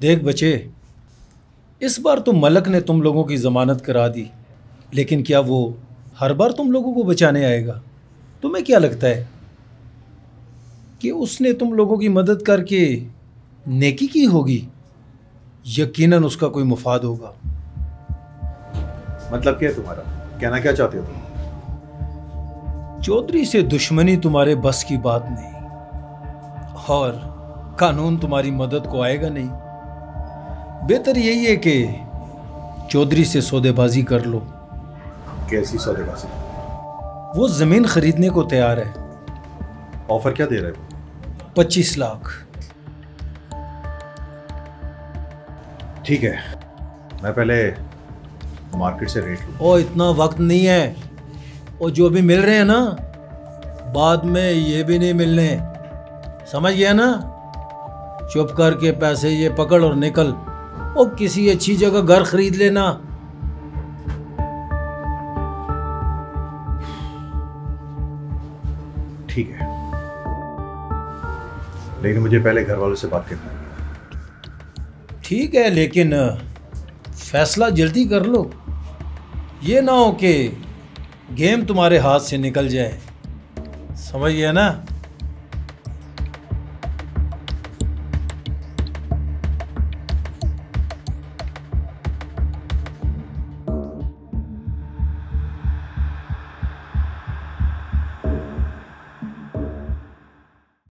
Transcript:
देख बचे इस बार तो मलक ने तुम लोगों की ज़मानत करा दी लेकिन क्या वो हर बार तुम लोगों को बचाने आएगा? तुम्हें क्या लगता है कि उसने तुम लोगों की मदद करके नेकी की होगी? यकीनन उसका कोई मुफाद होगा। मतलब क्या है तुम्हारा? कहना क्या चाहते हो तुम? चौधरी से दुश्मनी तुम्हारे बस की बात नहीं और कानून तुम्हारी मदद को आएगा नहीं। बेहतर यही है कि चौधरी से सौदेबाजी कर लो। कैसी सौदेबाजी? वो ज़मीन खरीदने को तैयार है। ऑफ़र क्या दे रहे हो? पच्चीस लाख। ठीक है मैं पहले मार्केट से रेट लूँ। ओ इतना वक्त नहीं है। और जो भी मिल रहे हैं ना बाद में ये भी नहीं मिलने। समझ गया ना? चुप करके पैसे ये पकड़ और निकल। और किसी अच्छी जगह घर खरीद लेना। ठीक है। लेकिन मुझे पहले घर वालों से बात करनी है। ठीक है लेकिन फैसला जल्दी कर लो। ये ना हो कि गेम तुम्हारे हाथ से निकल जाए। समझ गया ना?